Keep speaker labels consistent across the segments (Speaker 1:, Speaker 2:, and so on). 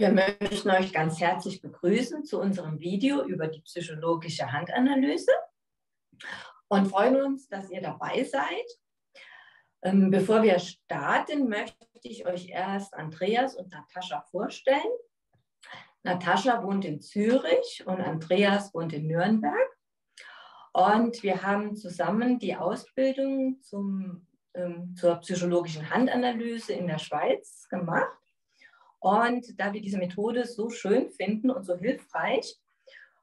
Speaker 1: Wir möchten euch ganz herzlich begrüßen zu unserem Video über die psychologische Handanalyse und freuen uns, dass ihr dabei seid. Ähm, bevor wir starten, möchte ich euch erst Andreas und Natascha vorstellen. Natascha wohnt in Zürich und Andreas wohnt in Nürnberg. Und wir haben zusammen die Ausbildung zum, ähm, zur psychologischen Handanalyse in der Schweiz gemacht. Und da wir diese Methode so schön finden und so hilfreich,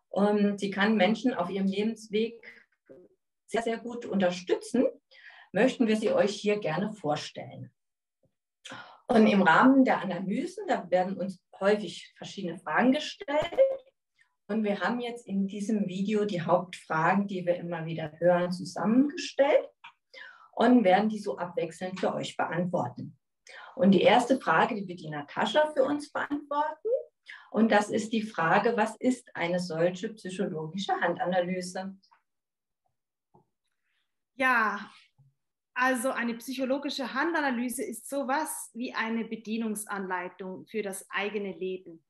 Speaker 1: und sie kann Menschen auf ihrem Lebensweg sehr, sehr gut unterstützen, möchten wir sie euch hier gerne vorstellen. Und im Rahmen der Analysen, da werden uns häufig verschiedene Fragen gestellt. Und wir haben jetzt in diesem Video die Hauptfragen, die wir immer wieder hören, zusammengestellt und werden die so abwechselnd für euch beantworten. Und die erste Frage, die wird die Natascha für uns beantworten. Und das ist die Frage, was ist eine solche psychologische Handanalyse?
Speaker 2: Ja, also eine psychologische Handanalyse ist sowas wie eine Bedienungsanleitung für das eigene Leben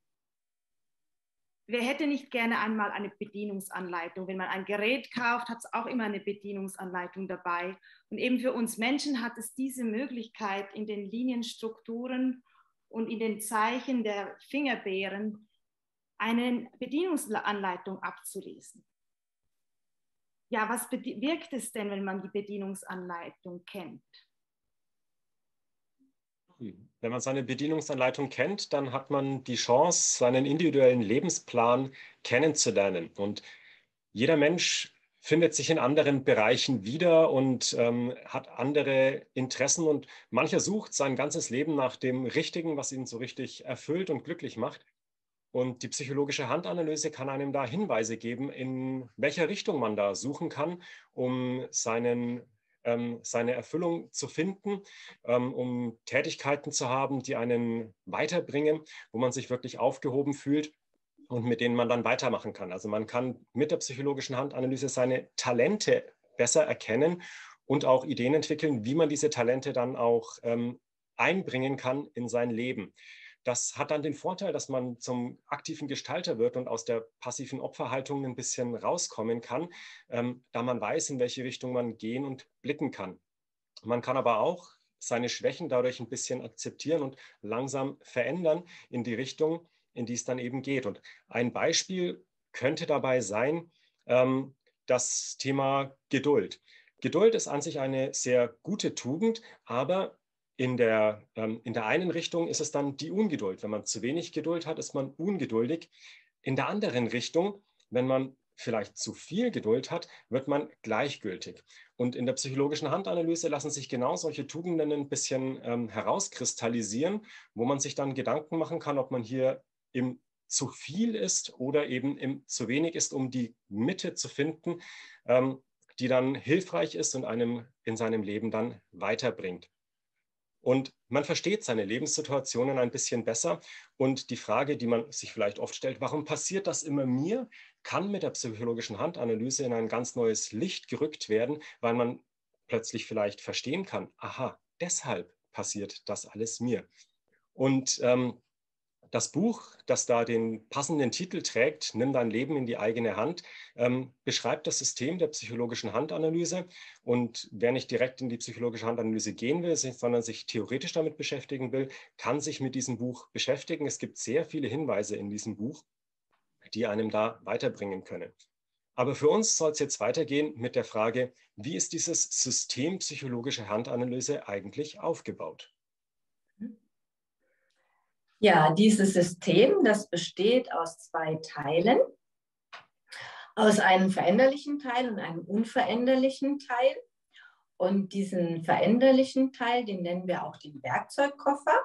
Speaker 2: wer hätte nicht gerne einmal eine Bedienungsanleitung? Wenn man ein Gerät kauft, hat es auch immer eine Bedienungsanleitung dabei. Und eben für uns Menschen hat es diese Möglichkeit, in den Linienstrukturen und in den Zeichen der Fingerbeeren eine Bedienungsanleitung abzulesen. Ja, was wirkt es denn, wenn man die Bedienungsanleitung kennt?
Speaker 3: Wenn man seine Bedienungsanleitung kennt, dann hat man die Chance, seinen individuellen Lebensplan kennenzulernen. Und jeder Mensch findet sich in anderen Bereichen wieder und ähm, hat andere Interessen und mancher sucht sein ganzes Leben nach dem Richtigen, was ihn so richtig erfüllt und glücklich macht. Und die psychologische Handanalyse kann einem da Hinweise geben, in welcher Richtung man da suchen kann, um seinen seine Erfüllung zu finden, ähm, um Tätigkeiten zu haben, die einen weiterbringen, wo man sich wirklich aufgehoben fühlt und mit denen man dann weitermachen kann. Also man kann mit der psychologischen Handanalyse seine Talente besser erkennen und auch Ideen entwickeln, wie man diese Talente dann auch ähm, einbringen kann in sein Leben. Das hat dann den Vorteil, dass man zum aktiven Gestalter wird und aus der passiven Opferhaltung ein bisschen rauskommen kann, ähm, da man weiß, in welche Richtung man gehen und blicken kann. Man kann aber auch seine Schwächen dadurch ein bisschen akzeptieren und langsam verändern in die Richtung, in die es dann eben geht. Und ein Beispiel könnte dabei sein, ähm, das Thema Geduld. Geduld ist an sich eine sehr gute Tugend, aber in der, ähm, in der einen Richtung ist es dann die Ungeduld. Wenn man zu wenig Geduld hat, ist man ungeduldig. In der anderen Richtung, wenn man vielleicht zu viel Geduld hat, wird man gleichgültig. Und in der psychologischen Handanalyse lassen sich genau solche Tugenden ein bisschen ähm, herauskristallisieren, wo man sich dann Gedanken machen kann, ob man hier im zu viel ist oder eben im zu wenig ist, um die Mitte zu finden, ähm, die dann hilfreich ist und einem in seinem Leben dann weiterbringt. Und man versteht seine Lebenssituationen ein bisschen besser. Und die Frage, die man sich vielleicht oft stellt, warum passiert das immer mir, kann mit der psychologischen Handanalyse in ein ganz neues Licht gerückt werden, weil man plötzlich vielleicht verstehen kann, aha, deshalb passiert das alles mir. Und ähm, das Buch, das da den passenden Titel trägt, Nimm dein Leben in die eigene Hand, ähm, beschreibt das System der psychologischen Handanalyse. Und wer nicht direkt in die psychologische Handanalyse gehen will, sondern sich theoretisch damit beschäftigen will, kann sich mit diesem Buch beschäftigen. Es gibt sehr viele Hinweise in diesem Buch, die einem da weiterbringen können. Aber für uns soll es jetzt weitergehen mit der Frage, wie ist dieses System psychologische Handanalyse eigentlich aufgebaut?
Speaker 1: Ja, dieses System, das besteht aus zwei Teilen, aus einem veränderlichen Teil und einem unveränderlichen Teil. Und diesen veränderlichen Teil, den nennen wir auch den Werkzeugkoffer.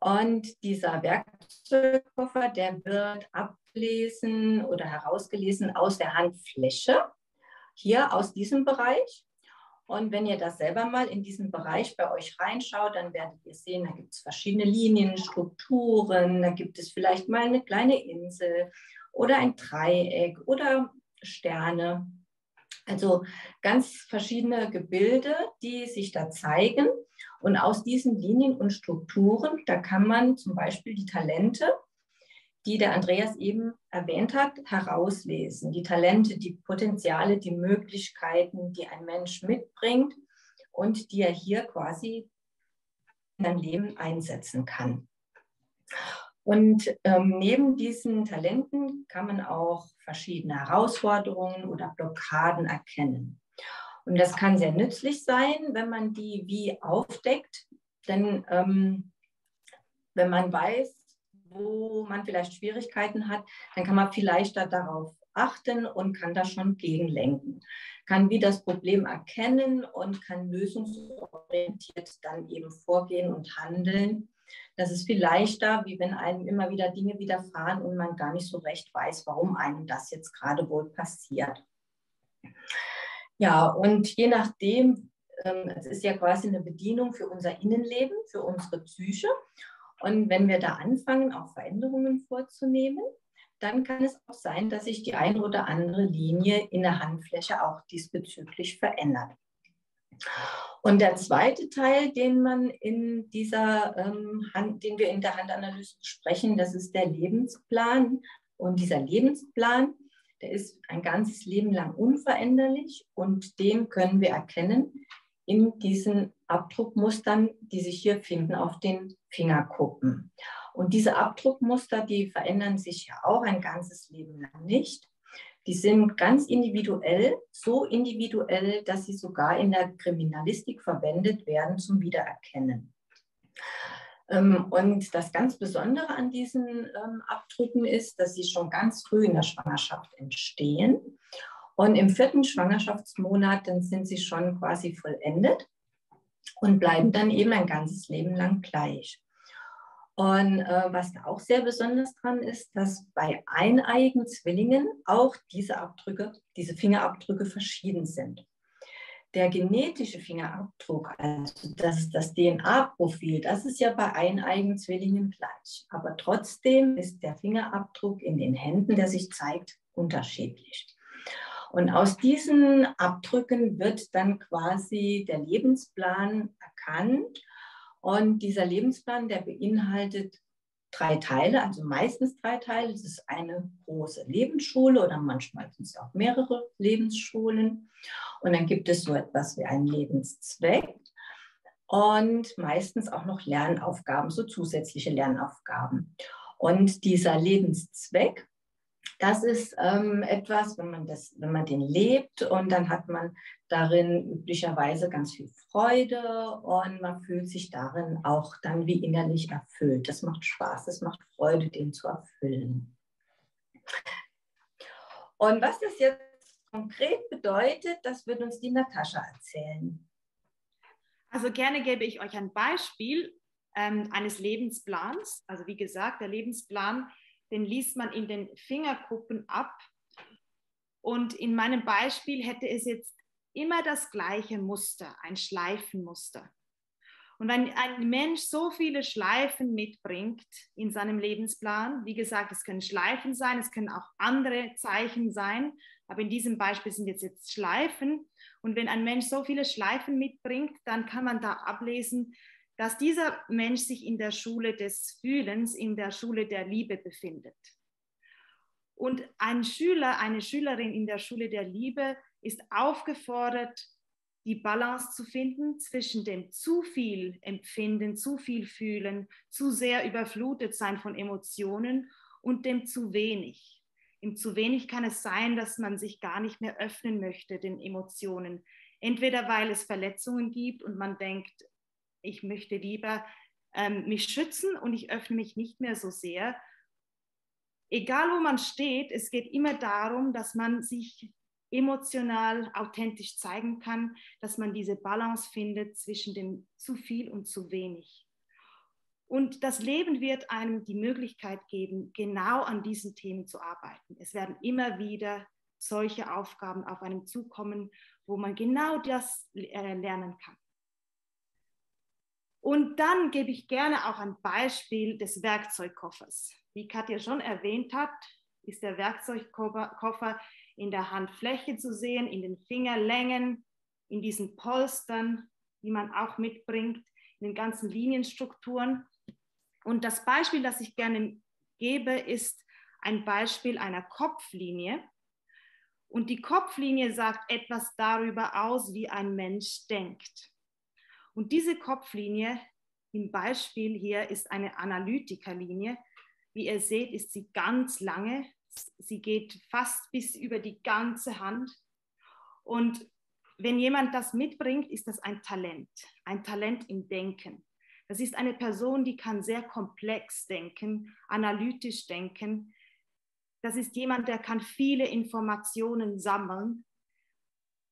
Speaker 1: Und dieser Werkzeugkoffer, der wird ablesen oder herausgelesen aus der Handfläche, hier aus diesem Bereich. Und wenn ihr das selber mal in diesen Bereich bei euch reinschaut, dann werdet ihr sehen, da gibt es verschiedene Linien, Strukturen, da gibt es vielleicht mal eine kleine Insel oder ein Dreieck oder Sterne. Also ganz verschiedene Gebilde, die sich da zeigen. Und aus diesen Linien und Strukturen, da kann man zum Beispiel die Talente, die der Andreas eben erwähnt hat, herauslesen. Die Talente, die Potenziale, die Möglichkeiten, die ein Mensch mitbringt und die er hier quasi in seinem Leben einsetzen kann. Und ähm, neben diesen Talenten kann man auch verschiedene Herausforderungen oder Blockaden erkennen. Und das kann sehr nützlich sein, wenn man die wie aufdeckt. Denn ähm, wenn man weiß, wo man vielleicht Schwierigkeiten hat, dann kann man vielleicht da darauf achten und kann da schon gegenlenken. Kann wie das Problem erkennen und kann lösungsorientiert dann eben vorgehen und handeln. Das ist viel leichter, wie wenn einem immer wieder Dinge widerfahren und man gar nicht so recht weiß, warum einem das jetzt gerade wohl passiert. Ja, und je nachdem, ähm, es ist ja quasi eine Bedienung für unser Innenleben, für unsere Psyche. Und wenn wir da anfangen, auch Veränderungen vorzunehmen, dann kann es auch sein, dass sich die eine oder andere Linie in der Handfläche auch diesbezüglich verändert. Und der zweite Teil, den man in dieser ähm, Hand, den wir in der Handanalyse besprechen, das ist der Lebensplan. Und dieser Lebensplan, der ist ein ganzes Leben lang unveränderlich und den können wir erkennen in diesen Abdruckmustern, die sich hier finden auf den Fingerkuppen. Und diese Abdruckmuster, die verändern sich ja auch ein ganzes Leben lang nicht. Die sind ganz individuell, so individuell, dass sie sogar in der Kriminalistik verwendet werden zum Wiedererkennen. Ähm, und das ganz Besondere an diesen ähm, Abdrücken ist, dass sie schon ganz früh in der Schwangerschaft entstehen. Und im vierten Schwangerschaftsmonat, dann sind sie schon quasi vollendet und bleiben dann eben ein ganzes Leben lang gleich. Und äh, was da auch sehr besonders dran ist, dass bei eineigen Zwillingen auch diese Abdrücke, diese Fingerabdrücke verschieden sind. Der genetische Fingerabdruck, also das das DNA-Profil, das ist ja bei eineigen Zwillingen gleich. Aber trotzdem ist der Fingerabdruck in den Händen, der sich zeigt, unterschiedlich. Und aus diesen Abdrücken wird dann quasi der Lebensplan erkannt und dieser Lebensplan, der beinhaltet drei Teile, also meistens drei Teile. Es ist eine große Lebensschule oder manchmal sind es auch mehrere Lebensschulen. Und dann gibt es so etwas wie einen Lebenszweck und meistens auch noch Lernaufgaben, so zusätzliche Lernaufgaben. Und dieser Lebenszweck, das ist ähm, etwas, wenn man, das, wenn man den lebt und dann hat man darin üblicherweise ganz viel Freude und man fühlt sich darin auch dann wie innerlich erfüllt. Das macht Spaß, es macht Freude, den zu erfüllen. Und was das jetzt konkret bedeutet, das wird uns die Natascha erzählen.
Speaker 2: Also gerne gebe ich euch ein Beispiel ähm, eines Lebensplans. Also wie gesagt, der Lebensplan den liest man in den Fingerkuppen ab. Und in meinem Beispiel hätte es jetzt immer das gleiche Muster, ein Schleifenmuster. Und wenn ein Mensch so viele Schleifen mitbringt in seinem Lebensplan, wie gesagt, es können Schleifen sein, es können auch andere Zeichen sein, aber in diesem Beispiel sind jetzt, jetzt Schleifen. Und wenn ein Mensch so viele Schleifen mitbringt, dann kann man da ablesen, dass dieser Mensch sich in der Schule des Fühlens, in der Schule der Liebe befindet. Und ein Schüler, eine Schülerin in der Schule der Liebe ist aufgefordert, die Balance zu finden zwischen dem zu viel Empfinden, zu viel Fühlen, zu sehr überflutet sein von Emotionen und dem zu wenig. Im zu wenig kann es sein, dass man sich gar nicht mehr öffnen möchte den Emotionen. Entweder weil es Verletzungen gibt und man denkt, ich möchte lieber ähm, mich schützen und ich öffne mich nicht mehr so sehr. Egal wo man steht, es geht immer darum, dass man sich emotional authentisch zeigen kann, dass man diese Balance findet zwischen dem zu viel und zu wenig. Und das Leben wird einem die Möglichkeit geben, genau an diesen Themen zu arbeiten. Es werden immer wieder solche Aufgaben auf einem zukommen, wo man genau das äh, lernen kann. Und dann gebe ich gerne auch ein Beispiel des Werkzeugkoffers. Wie Katja schon erwähnt hat, ist der Werkzeugkoffer in der Handfläche zu sehen, in den Fingerlängen, in diesen Polstern, die man auch mitbringt, in den ganzen Linienstrukturen. Und das Beispiel, das ich gerne gebe, ist ein Beispiel einer Kopflinie. Und die Kopflinie sagt etwas darüber aus, wie ein Mensch denkt. Und diese Kopflinie im Beispiel hier ist eine Analytikerlinie. Wie ihr seht, ist sie ganz lange. Sie geht fast bis über die ganze Hand. Und wenn jemand das mitbringt, ist das ein Talent, ein Talent im Denken. Das ist eine Person, die kann sehr komplex denken, analytisch denken. Das ist jemand, der kann viele Informationen sammeln.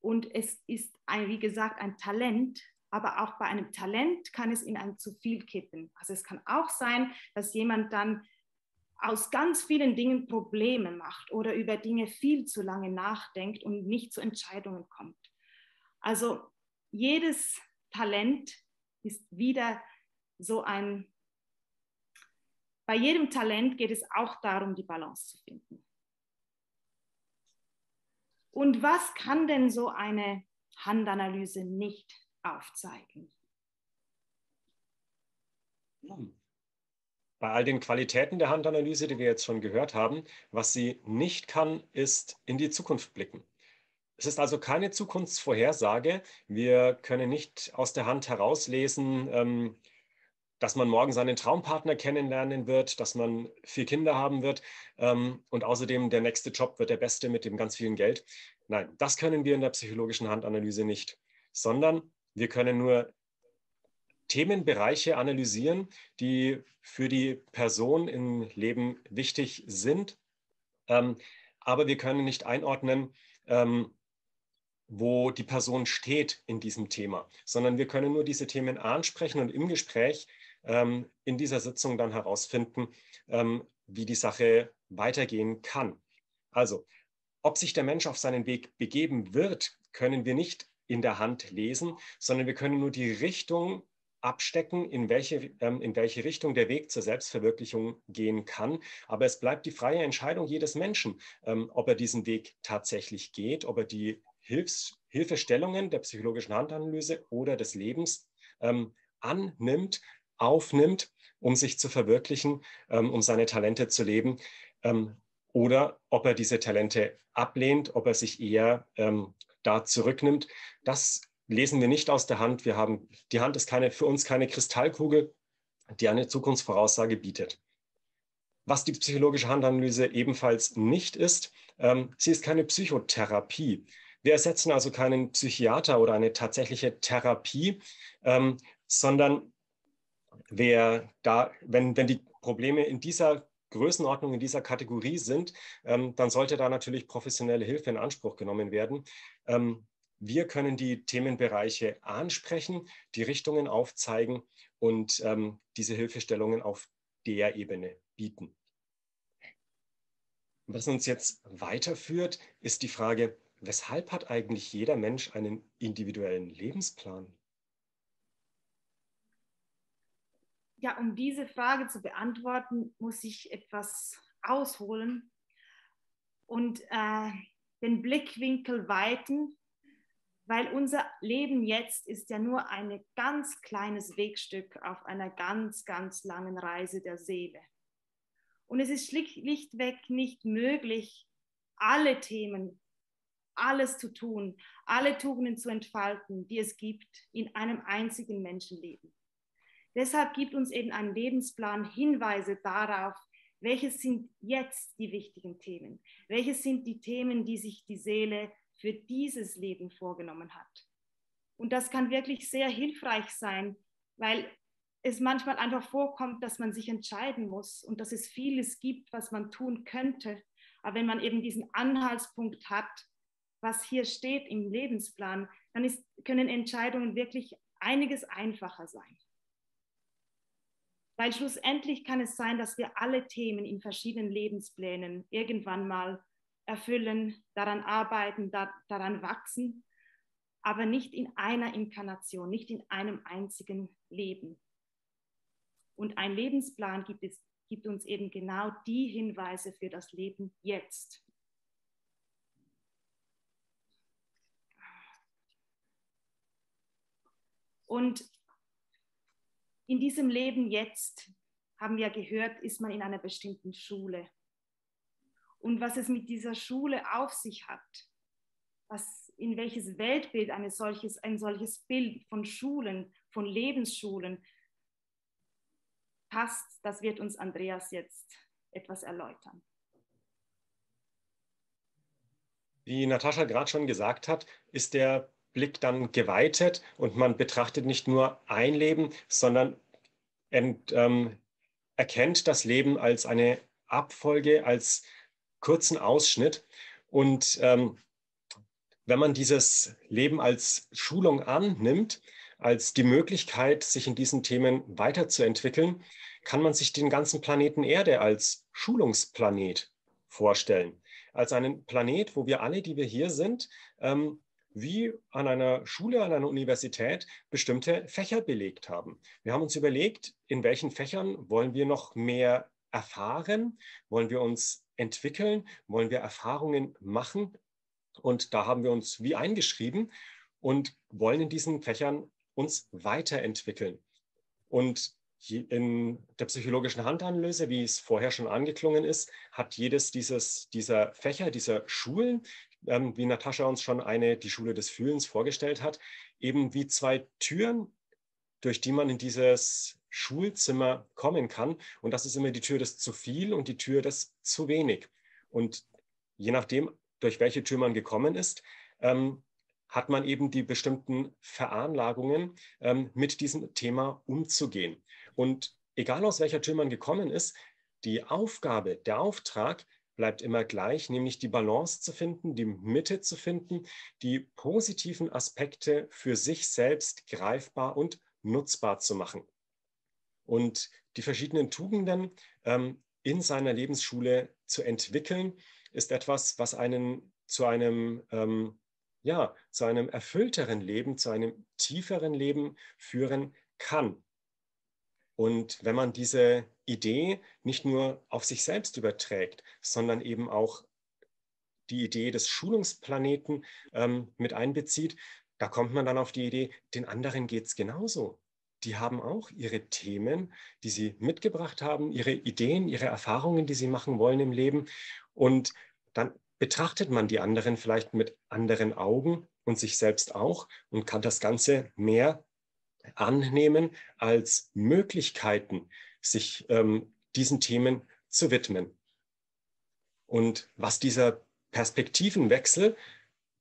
Speaker 2: Und es ist, ein, wie gesagt, ein Talent, aber auch bei einem Talent kann es in ein zu viel kippen. Also es kann auch sein, dass jemand dann aus ganz vielen Dingen Probleme macht oder über Dinge viel zu lange nachdenkt und nicht zu Entscheidungen kommt. Also jedes Talent ist wieder so ein, bei jedem Talent geht es auch darum, die Balance zu finden. Und was kann denn so eine Handanalyse nicht aufzeigen.
Speaker 3: Bei all den Qualitäten der Handanalyse, die wir jetzt schon gehört haben, was sie nicht kann, ist in die Zukunft blicken. Es ist also keine Zukunftsvorhersage. Wir können nicht aus der Hand herauslesen, ähm, dass man morgen seinen Traumpartner kennenlernen wird, dass man vier Kinder haben wird ähm, und außerdem der nächste Job wird der beste mit dem ganz vielen Geld. Nein, das können wir in der psychologischen Handanalyse nicht, sondern wir können nur Themenbereiche analysieren, die für die Person im Leben wichtig sind. Ähm, aber wir können nicht einordnen, ähm, wo die Person steht in diesem Thema, sondern wir können nur diese Themen ansprechen und im Gespräch ähm, in dieser Sitzung dann herausfinden, ähm, wie die Sache weitergehen kann. Also, ob sich der Mensch auf seinen Weg begeben wird, können wir nicht in der Hand lesen, sondern wir können nur die Richtung abstecken, in welche, ähm, in welche Richtung der Weg zur Selbstverwirklichung gehen kann. Aber es bleibt die freie Entscheidung jedes Menschen, ähm, ob er diesen Weg tatsächlich geht, ob er die Hilfs Hilfestellungen der psychologischen Handanalyse oder des Lebens ähm, annimmt, aufnimmt, um sich zu verwirklichen, ähm, um seine Talente zu leben. Ähm, oder ob er diese Talente ablehnt, ob er sich eher ähm, da zurücknimmt. Das lesen wir nicht aus der Hand. Wir haben, die Hand ist keine, für uns keine Kristallkugel, die eine Zukunftsvoraussage bietet. Was die psychologische Handanalyse ebenfalls nicht ist, ähm, sie ist keine Psychotherapie. Wir ersetzen also keinen Psychiater oder eine tatsächliche Therapie, ähm, sondern wer da, wenn, wenn die Probleme in dieser Größenordnung in dieser Kategorie sind, ähm, dann sollte da natürlich professionelle Hilfe in Anspruch genommen werden. Ähm, wir können die Themenbereiche ansprechen, die Richtungen aufzeigen und ähm, diese Hilfestellungen auf der Ebene bieten. Was uns jetzt weiterführt, ist die Frage, weshalb hat eigentlich jeder Mensch einen individuellen Lebensplan?
Speaker 2: Ja, um diese Frage zu beantworten, muss ich etwas ausholen und äh, den Blickwinkel weiten, weil unser Leben jetzt ist ja nur ein ganz kleines Wegstück auf einer ganz, ganz langen Reise der Seele. Und es ist schlichtweg nicht möglich, alle Themen, alles zu tun, alle Tugenden zu entfalten, die es gibt in einem einzigen Menschenleben. Deshalb gibt uns eben ein Lebensplan Hinweise darauf, welches sind jetzt die wichtigen Themen, welches sind die Themen, die sich die Seele für dieses Leben vorgenommen hat. Und das kann wirklich sehr hilfreich sein, weil es manchmal einfach vorkommt, dass man sich entscheiden muss und dass es vieles gibt, was man tun könnte. Aber wenn man eben diesen Anhaltspunkt hat, was hier steht im Lebensplan, dann ist, können Entscheidungen wirklich einiges einfacher sein. Weil schlussendlich kann es sein, dass wir alle Themen in verschiedenen Lebensplänen irgendwann mal erfüllen, daran arbeiten, da, daran wachsen, aber nicht in einer Inkarnation, nicht in einem einzigen Leben. Und ein Lebensplan gibt es gibt uns eben genau die Hinweise für das Leben jetzt. Und in diesem Leben jetzt, haben wir gehört, ist man in einer bestimmten Schule. Und was es mit dieser Schule auf sich hat, was, in welches Weltbild eine solches, ein solches Bild von Schulen, von Lebensschulen passt, das wird uns Andreas jetzt etwas erläutern.
Speaker 3: Wie Natascha gerade schon gesagt hat, ist der Blick dann geweitet und man betrachtet nicht nur ein Leben, sondern ent, ähm, erkennt das Leben als eine Abfolge, als kurzen Ausschnitt. Und ähm, wenn man dieses Leben als Schulung annimmt, als die Möglichkeit, sich in diesen Themen weiterzuentwickeln, kann man sich den ganzen Planeten Erde als Schulungsplanet vorstellen. Als einen Planet, wo wir alle, die wir hier sind, ähm, wie an einer Schule, an einer Universität bestimmte Fächer belegt haben. Wir haben uns überlegt, in welchen Fächern wollen wir noch mehr erfahren, wollen wir uns entwickeln, wollen wir Erfahrungen machen. Und da haben wir uns wie eingeschrieben und wollen in diesen Fächern uns weiterentwickeln. Und in der psychologischen Handanalyse, wie es vorher schon angeklungen ist, hat jedes dieses, dieser Fächer, dieser Schulen ähm, wie Natascha uns schon eine, die Schule des Fühlens vorgestellt hat, eben wie zwei Türen, durch die man in dieses Schulzimmer kommen kann. Und das ist immer die Tür des zu viel und die Tür des zu wenig. Und je nachdem, durch welche Tür man gekommen ist, ähm, hat man eben die bestimmten Veranlagungen, ähm, mit diesem Thema umzugehen. Und egal aus welcher Tür man gekommen ist, die Aufgabe, der Auftrag bleibt immer gleich, nämlich die Balance zu finden, die Mitte zu finden, die positiven Aspekte für sich selbst greifbar und nutzbar zu machen. Und die verschiedenen Tugenden ähm, in seiner Lebensschule zu entwickeln, ist etwas, was einen zu einem, ähm, ja, zu einem erfüllteren Leben, zu einem tieferen Leben führen kann. Und wenn man diese Idee nicht nur auf sich selbst überträgt, sondern eben auch die Idee des Schulungsplaneten ähm, mit einbezieht, da kommt man dann auf die Idee, den anderen geht es genauso. Die haben auch ihre Themen, die sie mitgebracht haben, ihre Ideen, ihre Erfahrungen, die sie machen wollen im Leben. Und dann betrachtet man die anderen vielleicht mit anderen Augen und sich selbst auch und kann das Ganze mehr annehmen als Möglichkeiten, sich ähm, diesen Themen zu widmen. Und was dieser Perspektivenwechsel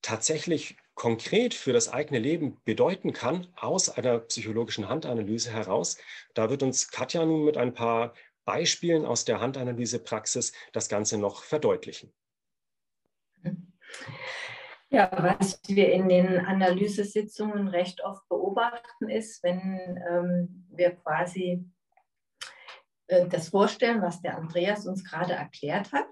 Speaker 3: tatsächlich konkret für das eigene Leben bedeuten kann, aus einer psychologischen Handanalyse heraus, da wird uns Katja nun mit ein paar Beispielen aus der Handanalysepraxis das Ganze noch verdeutlichen.
Speaker 1: Ja, was wir in den Analysesitzungen recht oft beobachten, ist, wenn ähm, wir quasi das vorstellen, was der Andreas uns gerade erklärt hat,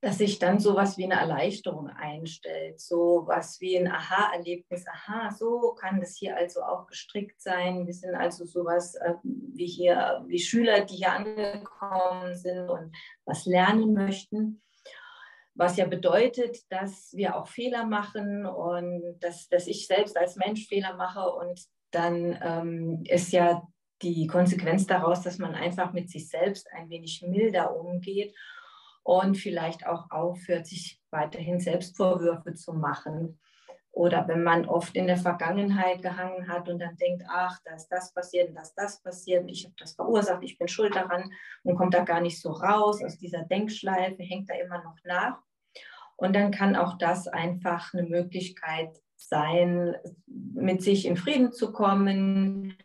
Speaker 1: dass sich dann so was wie eine Erleichterung einstellt, so was wie ein Aha-Erlebnis. Aha, so kann das hier also auch gestrickt sein. Wir sind also sowas äh, wie hier, wie Schüler, die hier angekommen sind und was lernen möchten was ja bedeutet, dass wir auch Fehler machen und dass, dass ich selbst als Mensch Fehler mache und dann ähm, ist ja die Konsequenz daraus, dass man einfach mit sich selbst ein wenig milder umgeht und vielleicht auch aufhört, sich weiterhin Selbstvorwürfe zu machen. Oder wenn man oft in der Vergangenheit gehangen hat und dann denkt, ach, da ist das passiert und da ist das passiert, ich habe das verursacht, ich bin schuld daran und kommt da gar nicht so raus aus dieser Denkschleife, hängt da immer noch nach. Und dann kann auch das einfach eine Möglichkeit sein, mit sich in Frieden zu kommen.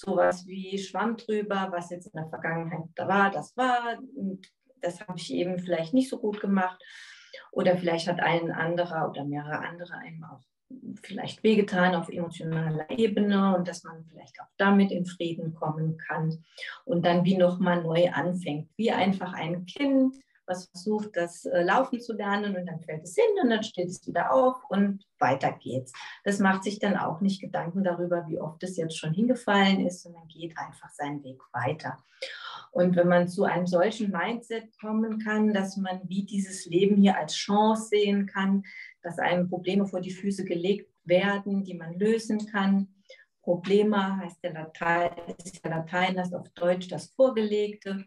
Speaker 1: Sowas wie Schwamm drüber, was jetzt in der Vergangenheit da war, das war. Und das habe ich eben vielleicht nicht so gut gemacht. Oder vielleicht hat ein anderer oder mehrere andere einem auch vielleicht wehgetan auf emotionaler Ebene und dass man vielleicht auch damit in Frieden kommen kann und dann wie nochmal neu anfängt, wie einfach ein Kind, was versucht, das äh, Laufen zu lernen und dann fällt es hin und dann steht es wieder auf und weiter geht's. Das macht sich dann auch nicht Gedanken darüber, wie oft es jetzt schon hingefallen ist, sondern geht einfach seinen Weg weiter. Und wenn man zu einem solchen Mindset kommen kann, dass man wie dieses Leben hier als Chance sehen kann, dass einem Probleme vor die Füße gelegt werden, die man lösen kann. Problema heißt der Latein, ist der Latein, das auf Deutsch das Vorgelegte.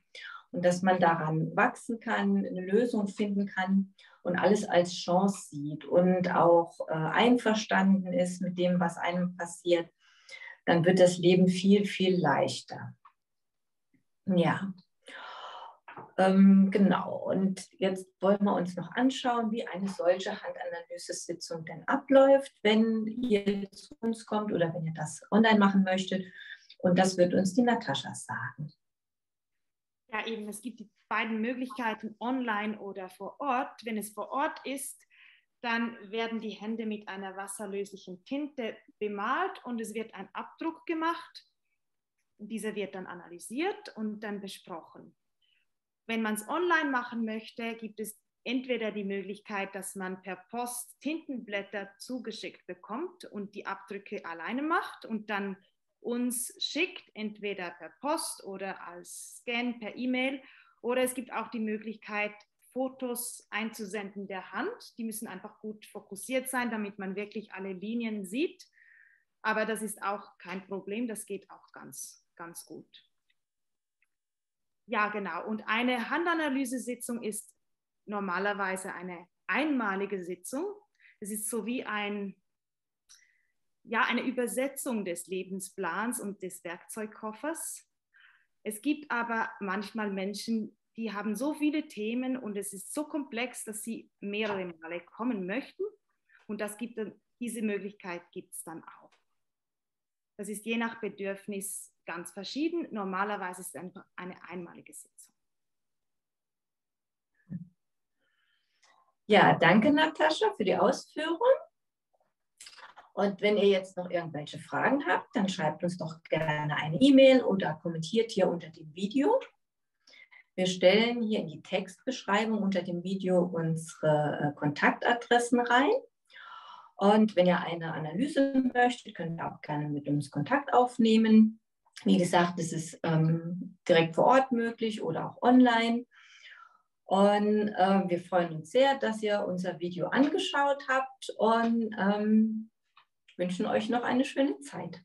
Speaker 1: Und dass man daran wachsen kann, eine Lösung finden kann und alles als Chance sieht und auch äh, einverstanden ist mit dem, was einem passiert, dann wird das Leben viel, viel leichter. Ja, ähm, genau. Und jetzt wollen wir uns noch anschauen, wie eine solche Handanalyse-Sitzung denn abläuft, wenn ihr zu uns kommt oder wenn ihr das online machen möchtet. Und das wird uns die Natascha sagen.
Speaker 2: Ja, eben, es gibt die beiden Möglichkeiten, online oder vor Ort. Wenn es vor Ort ist, dann werden die Hände mit einer wasserlöslichen Tinte bemalt und es wird ein Abdruck gemacht dieser wird dann analysiert und dann besprochen. Wenn man es online machen möchte, gibt es entweder die Möglichkeit, dass man per Post Tintenblätter zugeschickt bekommt und die Abdrücke alleine macht und dann uns schickt, entweder per Post oder als Scan per E-Mail. Oder es gibt auch die Möglichkeit, Fotos einzusenden der Hand. Die müssen einfach gut fokussiert sein, damit man wirklich alle Linien sieht. Aber das ist auch kein Problem, das geht auch ganz ganz gut. Ja, genau. Und eine Handanalyse-Sitzung ist normalerweise eine einmalige Sitzung. Es ist so wie ein, ja, eine Übersetzung des Lebensplans und des Werkzeugkoffers. Es gibt aber manchmal Menschen, die haben so viele Themen und es ist so komplex, dass sie mehrere Male kommen möchten. Und das gibt, diese Möglichkeit gibt es dann auch. Das ist je nach Bedürfnis ganz verschieden. Normalerweise ist es einfach eine einmalige Sitzung.
Speaker 1: Ja, danke Natascha für die Ausführung. Und wenn ihr jetzt noch irgendwelche Fragen habt, dann schreibt uns doch gerne eine E-Mail oder kommentiert hier unter dem Video. Wir stellen hier in die Textbeschreibung unter dem Video unsere äh, Kontaktadressen rein. Und wenn ihr eine Analyse möchtet, könnt ihr auch gerne mit uns Kontakt aufnehmen. Wie gesagt, es ist ähm, direkt vor Ort möglich oder auch online. Und äh, wir freuen uns sehr, dass ihr unser Video angeschaut habt und ähm, wünschen euch noch eine schöne Zeit.